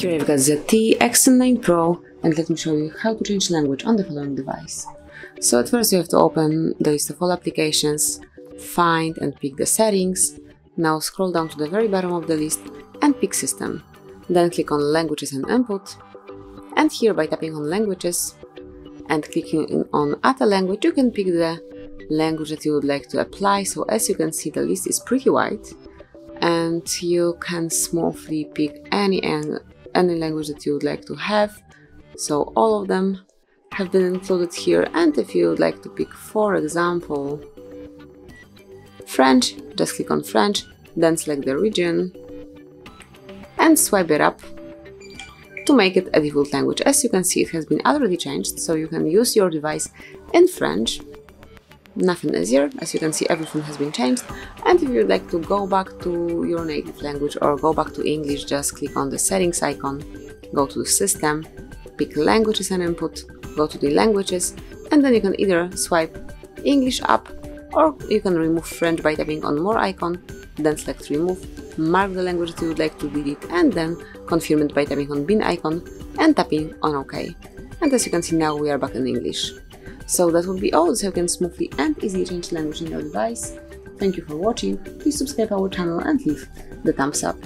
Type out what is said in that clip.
Here I've got the Axon 9 Pro and let me show you how to change language on the following device. So at first you have to open the list of all applications, find and pick the settings, now scroll down to the very bottom of the list and pick system. Then click on languages and input and here by tapping on languages and clicking on add a language you can pick the language that you would like to apply so as you can see the list is pretty wide and you can smoothly pick any any language that you would like to have so all of them have been included here and if you would like to pick for example French just click on French then select the region and swipe it up to make it a default language. As you can see, it has been already changed, so you can use your device in French. Nothing easier, as you can see everything has been changed and if you'd like to go back to your native language or go back to English just click on the settings icon, go to the system, pick languages and input, go to the languages and then you can either swipe English up or you can remove French by tapping on more icon, then select remove, mark the language that you would like to delete and then confirm it by tapping on bin icon and tapping on OK. And as you can see now we are back in English. So that would be all, so you can smoothly and easily change language in your device. Thank you for watching, please subscribe our channel and leave the thumbs up.